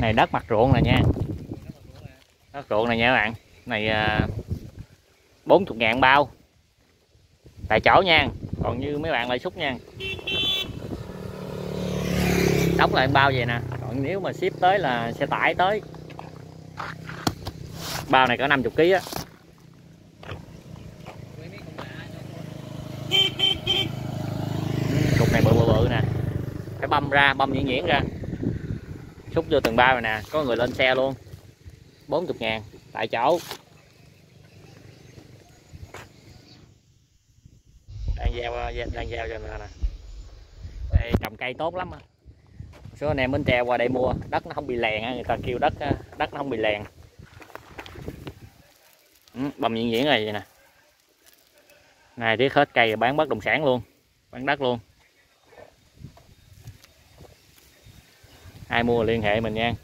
này, đất mặt ruộng nè nha. Đất ruộng này nha các bạn. Này à, bốn chục ngàn bao. Tại chỗ nha. Còn như mấy bạn lại xúc nha. Đóng lại bao vậy nè. Còn nếu mà ship tới là xe tải tới. Bao này có 50 kg á. Cục này bự bự bự nè. Phải băm ra, băm nhuyễn nhuyễn ra xúc vô tầng ba này nè, có người lên xe luôn. 40 ngàn, tại chỗ. Đang gieo đang gieo cho nè. Đây trồng cây tốt lắm số anh em bến tre qua đây mua, đất nó không bị lèn người ta kêu đất đất nó không bị lèn. Ừ, bầm diễn diễn này vậy nè. Này tiếc hết cây bán bất động sản luôn, bán đất luôn. Ai mua liên hệ mình nha.